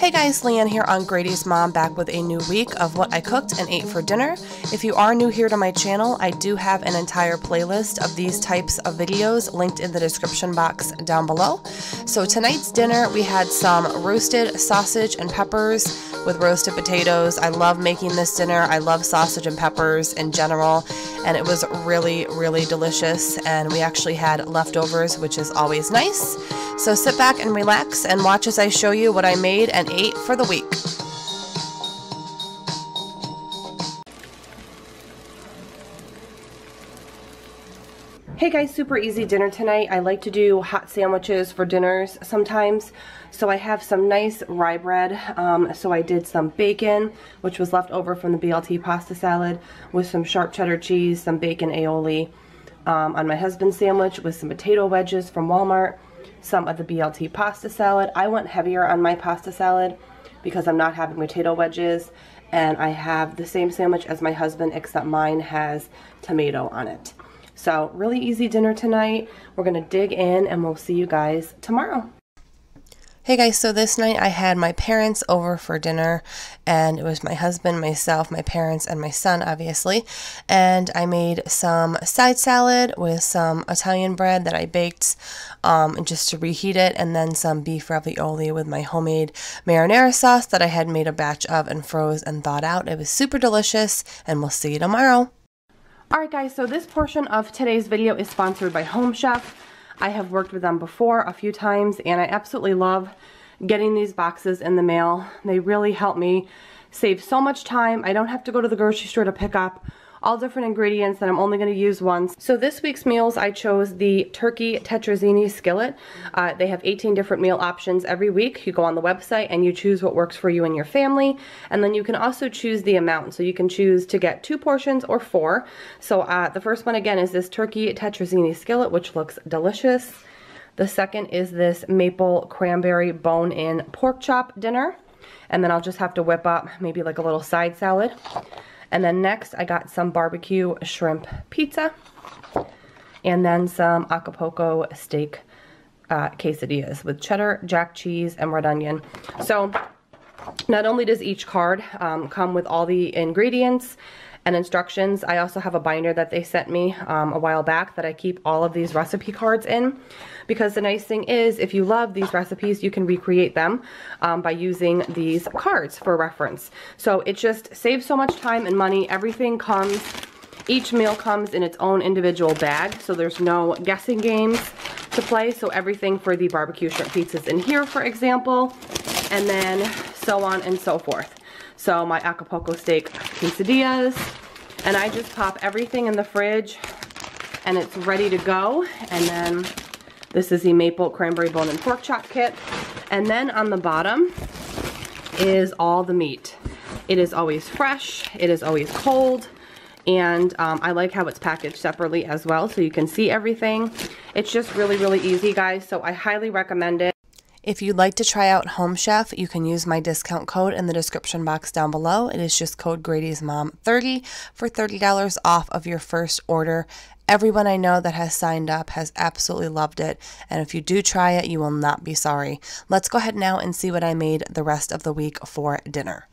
Hey guys, Leanne here on Grady's Mom back with a new week of what I cooked and ate for dinner. If you are new here to my channel, I do have an entire playlist of these types of videos linked in the description box down below. So tonight's dinner, we had some roasted sausage and peppers with roasted potatoes. I love making this dinner. I love sausage and peppers in general, and it was really, really delicious. And we actually had leftovers, which is always nice. So sit back and relax and watch as I show you what I made and ate for the week. Hey guys, super easy dinner tonight. I like to do hot sandwiches for dinners sometimes. So I have some nice rye bread. Um, so I did some bacon, which was left over from the BLT pasta salad, with some sharp cheddar cheese, some bacon aioli um, on my husband's sandwich with some potato wedges from Walmart, some of the BLT pasta salad. I went heavier on my pasta salad because I'm not having potato wedges and I have the same sandwich as my husband except mine has tomato on it. So really easy dinner tonight. We're going to dig in and we'll see you guys tomorrow. Hey guys, so this night I had my parents over for dinner, and it was my husband, myself, my parents, and my son, obviously. And I made some side salad with some Italian bread that I baked um, just to reheat it, and then some beef ravioli with my homemade marinara sauce that I had made a batch of and froze and thawed out. It was super delicious, and we'll see you tomorrow. Alright guys, so this portion of today's video is sponsored by Home Chef. I have worked with them before a few times and I absolutely love getting these boxes in the mail. They really help me save so much time. I don't have to go to the grocery store to pick up all different ingredients that I'm only going to use once. So this week's meals, I chose the turkey tetrazzini skillet. Uh, they have 18 different meal options every week. You go on the website and you choose what works for you and your family. And then you can also choose the amount. So you can choose to get two portions or four. So uh, the first one again is this turkey tetrazzini skillet, which looks delicious. The second is this maple cranberry bone-in pork chop dinner. And then I'll just have to whip up maybe like a little side salad. And then next I got some barbecue shrimp pizza and then some Acapulco steak uh, quesadillas with cheddar, jack cheese, and red onion. So not only does each card um, come with all the ingredients and instructions, I also have a binder that they sent me um, a while back that I keep all of these recipe cards in because the nice thing is if you love these recipes, you can recreate them um, by using these cards for reference. So it just saves so much time and money. Everything comes, each meal comes in its own individual bag, so there's no guessing games to play. So everything for the barbecue shrimp pizzas in here, for example, and then so on and so forth. So my Acapulco steak quesadillas, and I just pop everything in the fridge and it's ready to go. And then this is the maple cranberry bone and pork chop kit. And then on the bottom is all the meat. It is always fresh, it is always cold, and um, I like how it's packaged separately as well so you can see everything. It's just really, really easy, guys, so I highly recommend it. If you'd like to try out Home Chef, you can use my discount code in the description box down below. It is just code Grady's Mom 30 for $30 off of your first order. Everyone I know that has signed up has absolutely loved it, and if you do try it, you will not be sorry. Let's go ahead now and see what I made the rest of the week for dinner.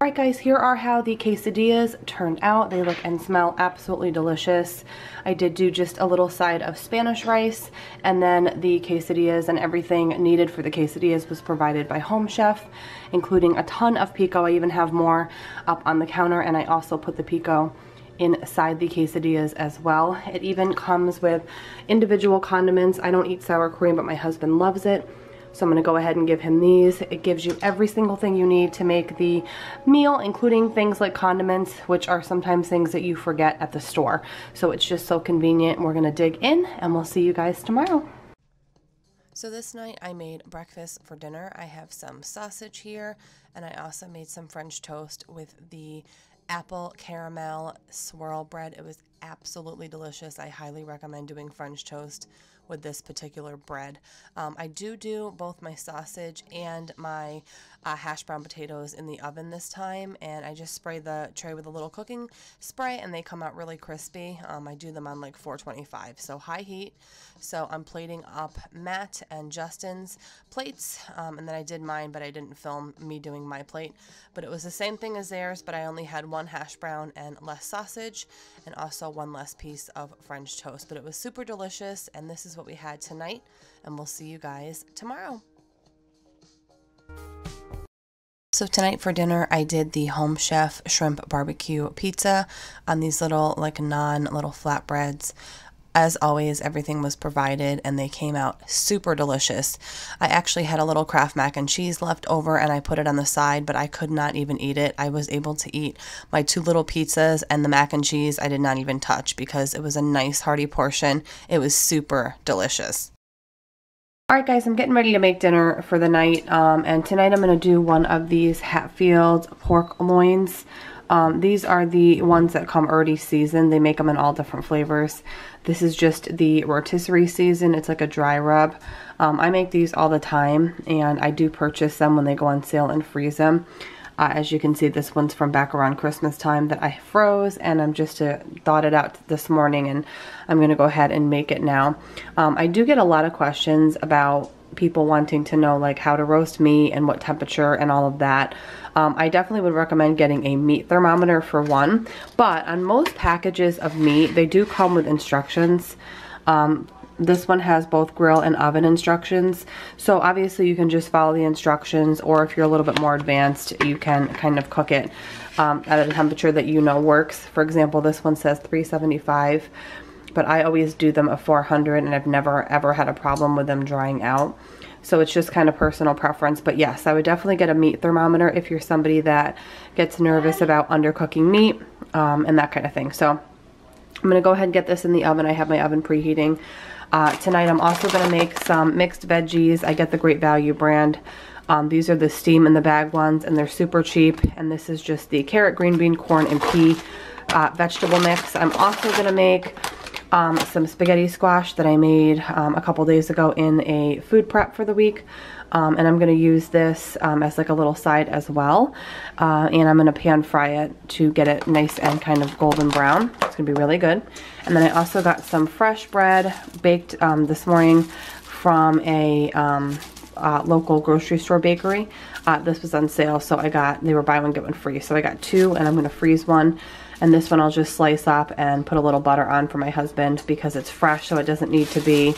Alright guys, here are how the quesadillas turned out. They look and smell absolutely delicious. I did do just a little side of Spanish rice and then the quesadillas and everything needed for the quesadillas was provided by Home Chef, including a ton of pico. I even have more up on the counter and I also put the pico inside the quesadillas as well. It even comes with individual condiments. I don't eat sour cream, but my husband loves it. So I'm to go ahead and give him these. It gives you every single thing you need to make the meal, including things like condiments, which are sometimes things that you forget at the store. So it's just so convenient. We're to dig in and we'll see you guys tomorrow. So this night I made breakfast for dinner. I have some sausage here and I also made some French toast with the apple caramel swirl bread. It was absolutely delicious. I highly recommend doing French toast with this particular bread. Um, I do do both my sausage and my uh, hash brown potatoes in the oven this time and I just spray the tray with a little cooking spray and they come out really crispy. Um, I do them on like 425 so high heat. So I'm plating up Matt and Justin's plates um, and then I did mine but I didn't film me doing my plate but it was the same thing as theirs but I only had one hash brown and less sausage and also one less piece of French toast but it was super delicious and this is what we had tonight and we'll see you guys tomorrow. So tonight for dinner, I did the Home Chef shrimp barbecue pizza on these little like non little flatbreads. As always, everything was provided and they came out super delicious. I actually had a little Kraft mac and cheese left over and I put it on the side, but I could not even eat it. I was able to eat my two little pizzas and the mac and cheese I did not even touch because it was a nice hearty portion. It was super delicious. Alright guys, I'm getting ready to make dinner for the night, um, and tonight I'm going to do one of these Hatfield pork loins. Um, these are the ones that come already seasoned. They make them in all different flavors. This is just the rotisserie season. It's like a dry rub. Um, I make these all the time, and I do purchase them when they go on sale and freeze them. Uh, as you can see, this one's from back around Christmas time that I froze, and I'm just uh, thought it out this morning, and I'm going to go ahead and make it now. Um, I do get a lot of questions about people wanting to know like how to roast meat and what temperature and all of that. Um, I definitely would recommend getting a meat thermometer for one, but on most packages of meat, they do come with instructions. Um, this one has both grill and oven instructions. So obviously you can just follow the instructions or if you're a little bit more advanced, you can kind of cook it um, at a temperature that you know works. For example, this one says 375, but I always do them at 400 and I've never ever had a problem with them drying out. So it's just kind of personal preference. But yes, I would definitely get a meat thermometer if you're somebody that gets nervous about undercooking meat um, and that kind of thing. So I'm going to go ahead and get this in the oven. I have my oven preheating. Uh, tonight I'm also going to make some mixed veggies. I get the Great Value brand. Um, these are the steam in the bag ones and they're super cheap. And this is just the carrot, green bean, corn, and pea uh, vegetable mix. I'm also going to make um, some spaghetti squash that I made um, a couple days ago in a food prep for the week. Um, and I'm going to use this um, as like a little side as well. Uh, and I'm going to pan fry it to get it nice and kind of golden brown. It's going to be really good. And then I also got some fresh bread baked um, this morning from a um, uh, local grocery store bakery. Uh, this was on sale, so I got, they were buy one, get one free. So I got two, and I'm going to freeze one. And this one I'll just slice up and put a little butter on for my husband because it's fresh, so it doesn't need to be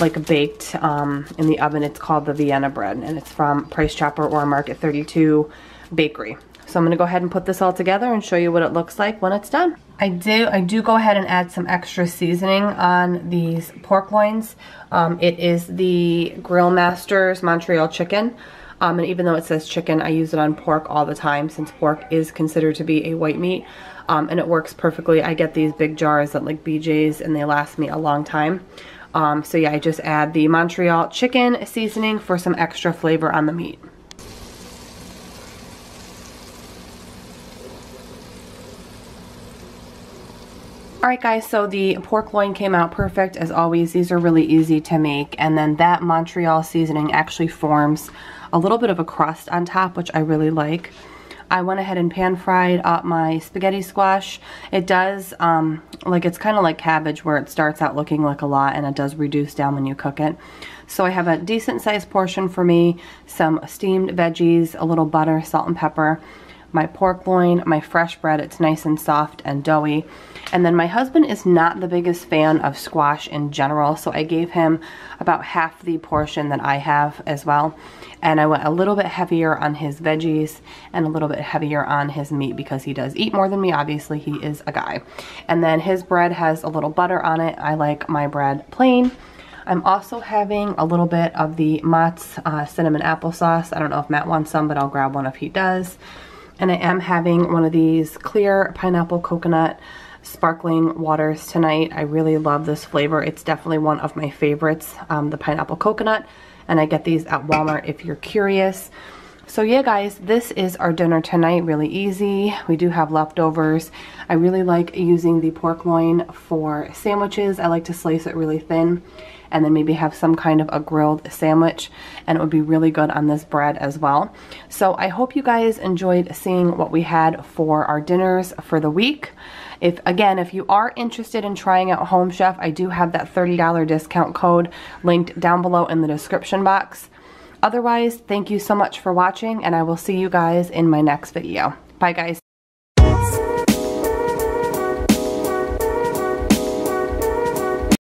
like baked um, in the oven. It's called the Vienna bread and it's from Price Chopper or Market 32 Bakery. So I'm gonna go ahead and put this all together and show you what it looks like when it's done. I do, I do go ahead and add some extra seasoning on these pork loins. Um, it is the Grill Masters Montreal chicken. Um, and even though it says chicken, I use it on pork all the time since pork is considered to be a white meat. Um, and it works perfectly. I get these big jars at like BJ's and they last me a long time. Um, so yeah, I just add the Montreal chicken seasoning for some extra flavor on the meat. Alright guys, so the pork loin came out perfect as always. These are really easy to make and then that Montreal seasoning actually forms a little bit of a crust on top which I really like. I went ahead and pan fried up my spaghetti squash. It does, um, like it's kind of like cabbage where it starts out looking like a lot and it does reduce down when you cook it. So I have a decent sized portion for me, some steamed veggies, a little butter, salt and pepper, my pork loin, my fresh bread. It's nice and soft and doughy. And then my husband is not the biggest fan of squash in general, so I gave him about half the portion that I have as well. And I went a little bit heavier on his veggies and a little bit heavier on his meat because he does eat more than me. Obviously, he is a guy. And then his bread has a little butter on it. I like my bread plain. I'm also having a little bit of the Mott's uh, cinnamon applesauce. I don't know if Matt wants some, but I'll grab one if he does. And I am having one of these clear pineapple coconut sparkling waters tonight. I really love this flavor. It's definitely one of my favorites, um, the pineapple coconut. And I get these at Walmart if you're curious. So yeah guys, this is our dinner tonight, really easy. We do have leftovers. I really like using the pork loin for sandwiches. I like to slice it really thin and then maybe have some kind of a grilled sandwich and it would be really good on this bread as well. So I hope you guys enjoyed seeing what we had for our dinners for the week. If Again, if you are interested in trying out Home Chef, I do have that $30 discount code linked down below in the description box. Otherwise, thank you so much for watching and I will see you guys in my next video. Bye guys.